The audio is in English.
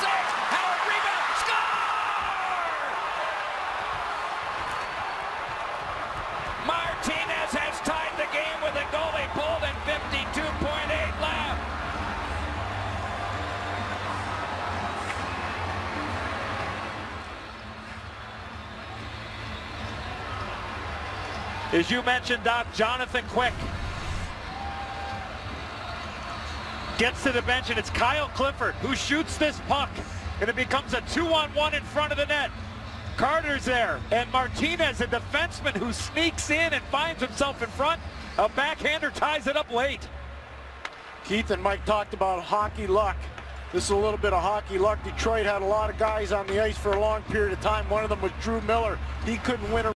six. Howard rebound. Score! Martinez has tied the game with a goal. He pulled in 52.8 left. As you mentioned, Doc, Jonathan Quick gets to the bench, and it's Kyle Clifford who shoots this puck, and it becomes a two-on-one in front of the net. Carter's there, and Martinez, a defenseman who sneaks in and finds himself in front. A backhander ties it up late. Keith and Mike talked about hockey luck. This is a little bit of hockey luck. Detroit had a lot of guys on the ice for a long period of time. One of them was Drew Miller. He couldn't win a